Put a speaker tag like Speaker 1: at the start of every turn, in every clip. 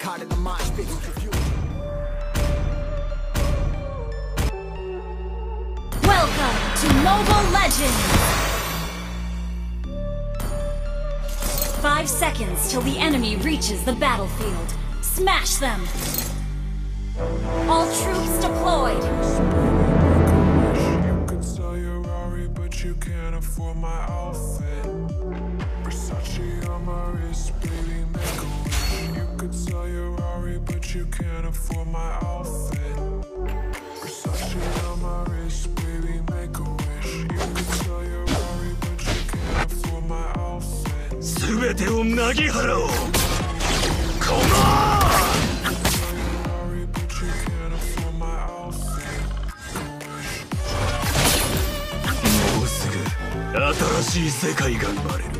Speaker 1: caught in the mosh pit.
Speaker 2: Welcome to Mobile Legends! Five seconds till the enemy reaches the battlefield. Smash them! All troops deployed!
Speaker 3: す
Speaker 4: べてをなぎ払おうもうすぐ新しい世界が生まれる。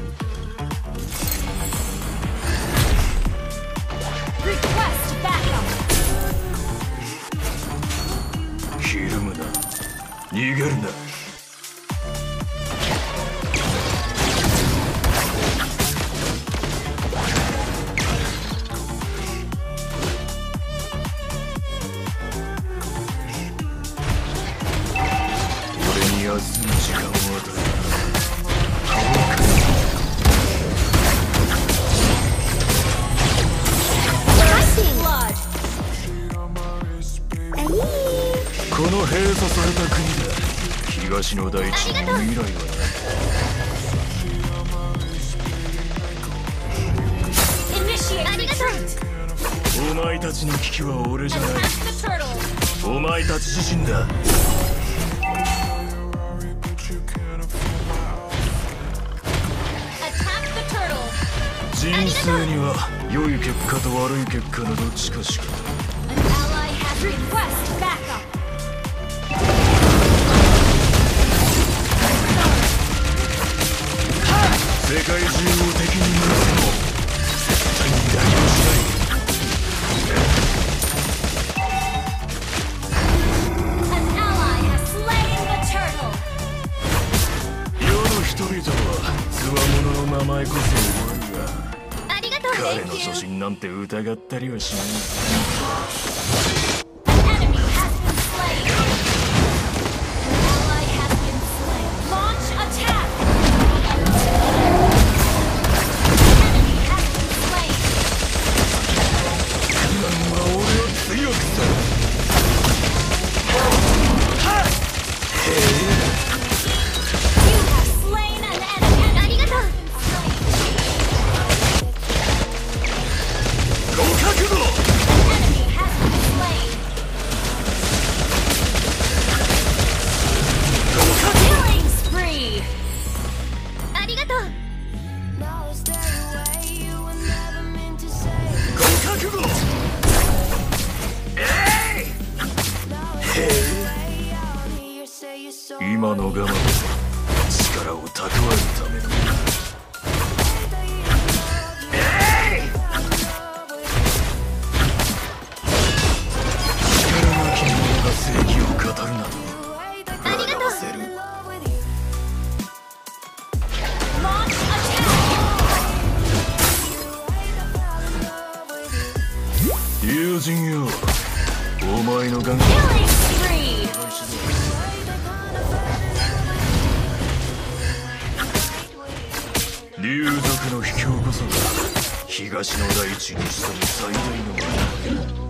Speaker 4: 怯むな逃げるな。休む時間を与え
Speaker 2: Blood!
Speaker 4: この閉鎖された国だ東の大地の未来は
Speaker 2: Initiate retreat!
Speaker 4: なお前たちの危機は俺じゃないお前たち自身だ人生には良い結果と悪い結果のどっちかしか世界中を敵に回すも絶対に代表しない。て疑ったりはしない。我の我慢こそ力を蓄えるための友人よ。お前の眼
Speaker 2: 光
Speaker 4: 竜族の秘境こそが東の大地に潜む最大のも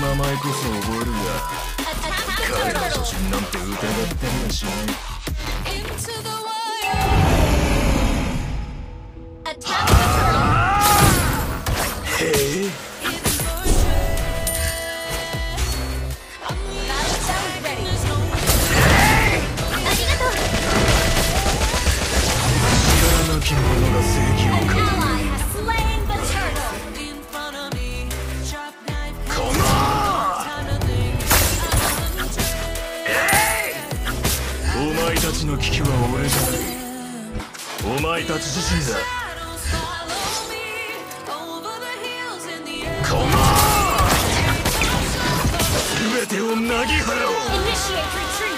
Speaker 4: 名前こそ覚えるが彼の写真なんて疑ってるやしないぎ払おう
Speaker 2: Initiate retreat.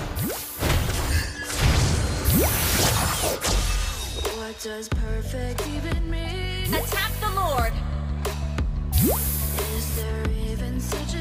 Speaker 5: does perfect even mean?
Speaker 2: Attack the Lord.
Speaker 5: Is there even such a